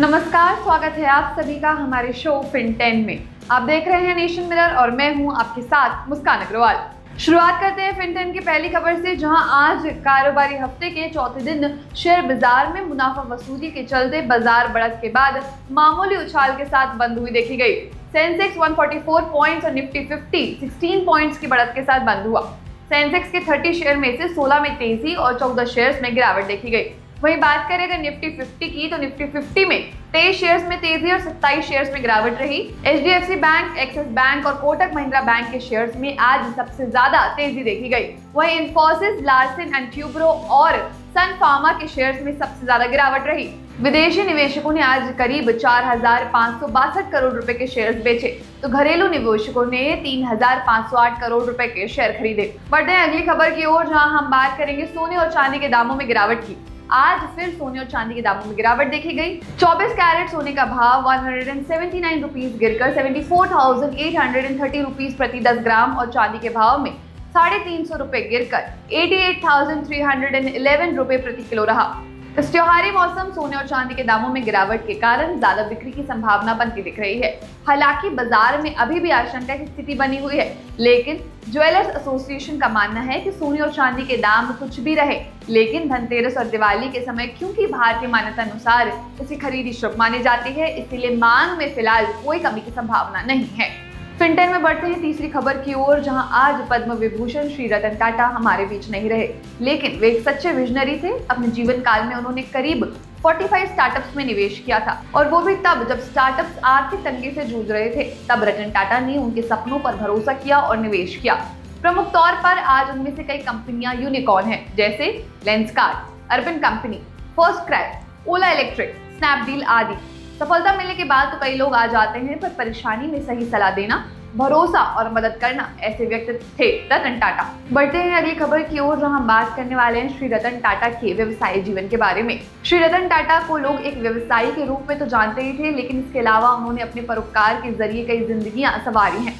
नमस्कार, स्वागत है आप सभी का हमारे शो फिन टेन में। आप देख रहे हैं नेशन मिरर और मैं हूँ आपके साथ मुस्कान अग्रवाल। शुरुआत करते हैं फिन टेन की पहली खबर से, जहाँ आज कारोबारी हफ़्ते के चौथे दिन शेयर बाज़ार में मुनाफा वसूली के चलते बाज़ार बढ़त के बाद मामूली उछाल के साथ बंद हुई देखी गई। सेंसेक्स 144 पॉइंट्स और निफ्टी 50 16 पॉइंट्स की बढ़त के साथ बंद हुआ। सेंसेक्स के 30 शेयर में से 16 में तेज़ी और 14 शेयर्स में गिरावट देखी गई। वहीं बात करें अगर निफ्टी 50 की तो निफ्टी 50 में तेईस शेयर्स में तेज़ी और सत्ताईस शेयर्स में गिरावट रही। एच बैंक एक्सिस बैंक और कोटक महिंद्रा बैंक के शेयर्स में आज सबसे ज़्यादा तेज़ी देखी गई। वहीं इन्फोसिस लार्सन एंड ट्यूब्रो और सन फार्मा के शेयर्स में सबसे ज़्यादा गिरावट रही। विदेशी निवेशकों ने आज करीब चार हज़ार पाँच सौ बासठ करोड़ रुपए के शेयर्स बेचे। तो घरेलू निवेशकों ने तीन हज़ार पाँच सौ आठ करोड़ रुपए के शेयर खरीदे। बढ़ते हैं अगली खबर की ओर, जहाँ हम बात करेंगे सोने और चांदी के दामों में गिरावट की। आज फिर सोने और चांदी के दामों में गिरावट देखी गई। 24 कैरेट सोने का भाव 179 रुपीस गिरकर 74,830 रुपीस प्रति 10 ग्राम और चांदी के भाव में साढ़े तीन सौ रुपए गिरकर 88,311 रुपए प्रति किलो रहा। इस त्योहारी मौसम सोने और चांदी के दामों में गिरावट के कारण ज़्यादा बिक्री की संभावना बनती दिख रही है। हालाँकि बाज़ार में अभी भी आशंका की स्थिति बनी हुई है, लेकिन ज्वेलर्स एसोसिएशन का मानना है कि सोने और चांदी के दाम कुछ भी रहे, लेकिन धनतेरस और दिवाली के समय क्योंकि भारतीय मान्यता अनुसार इसी खरीदी शुभ मानी जाती है, इसीलिए मांग में फ़िलहाल कोई कमी की संभावना नहीं है। फिनटेन में बढ़ते हैं तीसरी खबर की ओर, जहाँ आज पद्म विभूषण श्री रतन टाटा हमारे बीच नहीं रहे। लेकिन वे एक सच्चे विजनरी थे। अपने जीवन काल में उन्होंने करीब 45 स्टार्टअप्स में निवेश किया था। और वो भी तब, जब स्टार्टअप्स आर्थिक तंगी से जूझ रहे थे, तब रतन टाटा ने उनके सपनों पर भरोसा किया और निवेश किया। प्रमुख तौर पर आज उनमें से कई कंपनियाँ यूनिकॉर्न हैं, जैसे Lenskart urban company FirstCry Ola electric Snapdeal आदि। सफलता मिलने के बाद तो कई लोग आ जाते हैं, पर परेशानी में सही सलाह देना, भरोसा और मदद करना ऐसे व्यक्तित्व थे रतन टाटा। बढ़ते हैं अगली खबर की ओर, जहाँ बात करने वाले हैं श्री रतन टाटा के व्यवसायी जीवन के बारे में। श्री रतन टाटा को लोग एक व्यवसायी के रूप में तो जानते ही थे, लेकिन इसके अलावा उन्होंने अपने परोपकार के ज़रिए कई जिंदगियाँ संवारी हैं।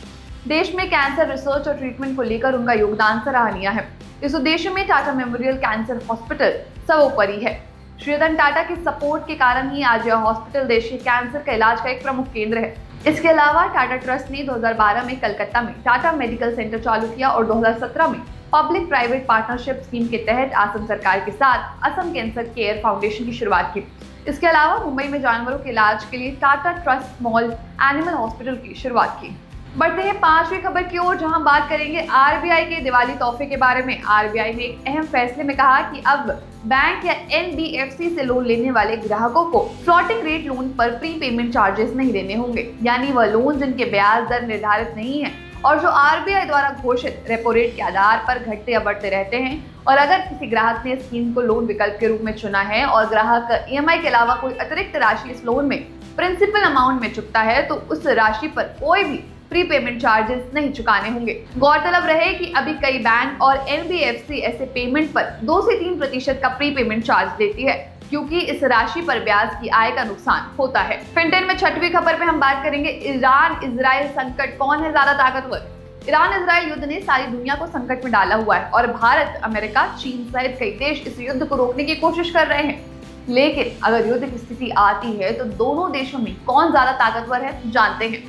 देश में कैंसर रिसर्च और ट्रीटमेंट को लेकर उनका योगदान सराहनीय है। इस उद्देश्य में टाटा मेमोरियल कैंसर हॉस्पिटल सर्वोपरि है। श्री रतन टाटा की सपोर्ट के कारण ही आज यह हॉस्पिटल देश कैंसर का इलाज का एक प्रमुख केंद्र है। इसके अलावा टाटा ट्रस्ट ने 2012 में कलकत्ता में टाटा मेडिकल सेंटर चालू किया और 2017 में पब्लिक प्राइवेट पार्टनरशिप स्कीम के तहत असम सरकार के साथ असम कैंसर केयर फाउंडेशन की शुरुआत की। इसके अलावा मुंबई में जानवरों के इलाज के लिए Tata trust small animal hospital की शुरुआत की। बढ़ते हैं पांचवी खबर की ओर, जहाँ बात करेंगे आरबीआई के दिवाली तोहफे के बारे में। आरबीआई ने एक अहम फैसले में कहा कि अब बैंक या एनबीएफसी से लोन लेने वाले ग्राहकों को फ्लोटिंग रेट लोन पर प्री पेमेंट चार्जेस नहीं देने होंगे। यानी वह लोन जिनके ब्याज दर निर्धारित नहीं है और जो आरबीआई द्वारा घोषित रेपो रेट के आधार पर घटते या बढ़ते रहते हैं और अगर किसी ग्राहक ने स्कीम को लोन विकल्प के रूप में चुना है और ग्राहक ईएमआई के अलावा कोई अतिरिक्त राशि इस लोन में प्रिंसिपल अमाउंट में चुकता है तो उस राशि पर कोई भी प्री पेमेंट चार्जेस नहीं चुकाने होंगे। गौरतलब रहे कि अभी कई बैंक और एनबीएफसी ऐसे पेमेंट पर दो से तीन प्रतिशत का प्री पेमेंट चार्ज देती है, क्योंकि इस राशि पर ब्याज की आय का नुकसान होता है। फिनटेन में छठवीं खबर पे हम बात करेंगे, ईरान इसराइल संकट कौन है ज़्यादा ताकतवर? ईरान इसराइल युद्ध ने सारी दुनिया को संकट में डाला हुआ है और भारत, अमेरिका, चीन सहित कई देश इस युद्ध को रोकने की कोशिश कर रहे हैं। लेकिन अगर युद्ध की स्थिति आती है तो दोनों देशों में कौन ज़्यादा ताकतवर है, जानते हैं।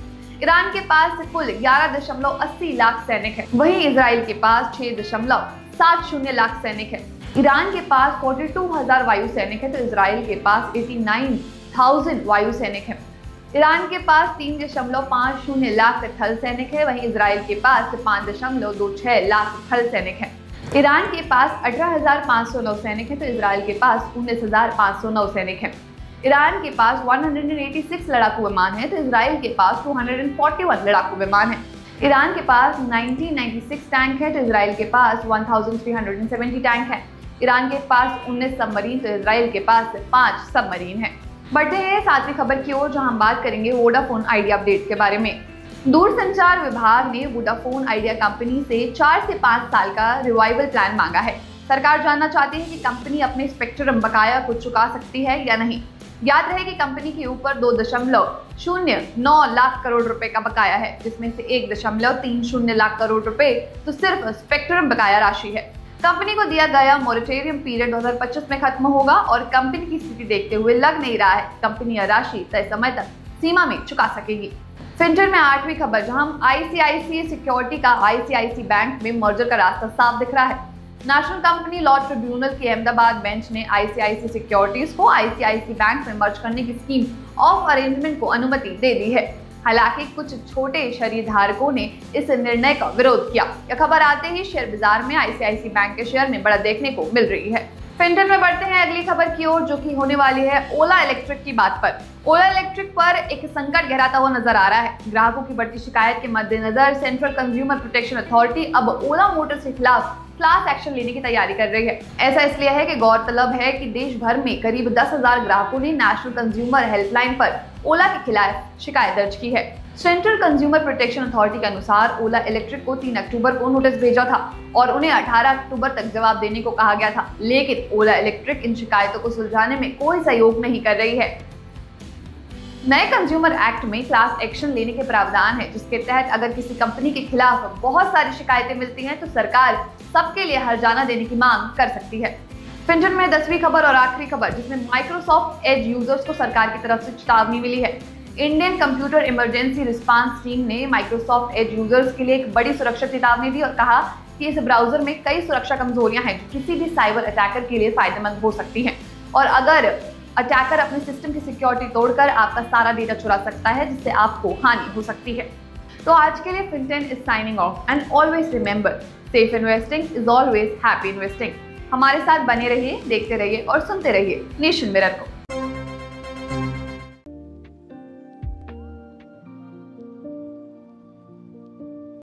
ईरान के पास कुल ग्यारह दशमलव अस्सी लाख सैनिक है। वहीं इसराइल के पास छह दशमलव सात शून्य लाख सैनिक है। ईरान के पास फोर्टी टू हज़ार वायु सैनिक है तो इसराइल के पास एटी नाइन थाउज़ेंड वायु सैनिक है। ईरान के पास तीन दशमलव पाँच शून्य लाख थल सैनिक है, वहीं इसराइल के पास पाँच दशमलव दो छह लाख थल सैनिक है। ईरान के पास अठारह हज़ार पाँच सौ नौ सैनिक है तो इसराइल के पास उन्नीस हज़ार पाँच सौ नौ सैनिक है। ईरान के पास 186 लड़ाकू विमान है तो इसराइल के पास 241 लड़ाकू विमान है। ईरान के पास 1996 टैंक है तो इसराइल के पास 1370 टैंक है। ईरान के पास 19 सबमरीन तो इसराइल के पास पाँच सबमरीन है। बढ़ते हैं सातवीं खबर की ओर, जहाँ हम बात करेंगे वोडाफोन आइडिया अपडेट के बारे में। दूरसंचार विभाग ने वोडाफोन आइडिया कंपनी से चार से पाँच साल का रिवाइवल प्लान मांगा है। सरकार जानना चाहती है कि कंपनी अपने स्पेक्ट्रम बकाया को चुका सकती है या नहीं। याद रहे कि कंपनी के ऊपर दो दशमलव शून्य नौ लाख करोड़ रुपए का बकाया है, जिसमें से एक दशमलव तीन शून्य लाख करोड़ रुपए तो सिर्फ़ स्पेक्ट्रम बकाया राशि है। कंपनी को दिया गया मोरिटेरियम पीरियड 2025 में खत्म होगा और कंपनी की स्थिति देखते हुए लग नहीं रहा है। कंपनी यह राशि तय समय तक सीमा में चुका सकेगी। फिंटर में आठवीं खबर, जहाँ आईसीआईसी सिक्योरिटी का आईसीआईसी बैंक में मर्जर का रास्ता साफ़ दिख रहा है। नेशनल कंपनी लॉ ट्रिब्यूनल की अहमदाबाद बेंच ने आईसीआईसी सिक्योरिटीज को आईसीआईसी बैंक में मर्ज करने की स्कीम ऑफ़ अरेंजमेंट को अनुमति दे दी है। हालाँकि कुछ छोटे शरीर धारकों ने इस निर्णय का विरोध किया। यह खबर आते ही शेयर बाज़ार में आईसीआईसी बैंक के शेयर में बड़ा देखने को मिल रही है। फिंटन में बढ़ते हैं अगली खबर की ओर, जो कि होने वाली है ओला इलेक्ट्रिक की बात पर। ओला इलेक्ट्रिक पर एक संकट गहराता हुआ नज़र आ रहा है। ग्राहकों की बढ़ती शिकायत के मद्देनजर सेंट्रल कंज्यूमर प्रोटेक्शन अथॉरिटी अब ओला मोटर्स के खिलाफ क्लास एक्शन लेने की तैयारी कर रही है। ऐसा इसलिए है कि गौरतलब है कि देश भर में करीब दस हज़ार ग्राहकों ने नेशनल कंज्यूमर हेल्पलाइन पर ओला के खिलाफ शिकायत दर्ज की है। सेंट्रल कंज्यूमर प्रोटेक्शन अथॉरिटी के अनुसार ओला इलेक्ट्रिक को 3 अक्टूबर को नोटिस भेजा था और उन्हें 18 अक्टूबर तक जवाब देने को कहा गया था। लेकिन ओला इलेक्ट्रिक इन शिकायतों को सुलझाने में कोई सहयोग नहीं कर रही है। नए कंज्यूमर एक्ट में क्लास एक्शन लेने के प्रावधान है, जिसके तहत अगर किसी कंपनी के खिलाफ बहुत सारी शिकायतें मिलती हैं तो सरकार सबके लिए हरजाना देने की मांग कर सकती है। फिंटन में दसवीं खबर और आखिरी खबर, जिसमें माइक्रोसॉफ्ट एज यूज़र्स को सरकार की तरफ़ से चेतावनी मिली है। Indian computer emergency response team ने माइक्रोसॉफ्ट एज यूज़र्स के लिए एक बड़ी सुरक्षा चेतावनी दी और कहा कि इस ब्राउज़र में कई सुरक्षा कमजोरियाँ हैं जो किसी भी साइबर अटैकर के लिए फ़ायदेमंद हो सकती हैं। और अगर अटैकर अपने सिस्टम की सिक्योरिटी तोड़कर आपका सारा डेटा चुरा सकता है, जिससे आपको हानि हो सकती है। तो आज के लिए Fintain is signing off and always remember safe investing is always happy investing हमारे साथ बने रहिए, देखते रहिए और सुनते रहिए नेशन मिरर को।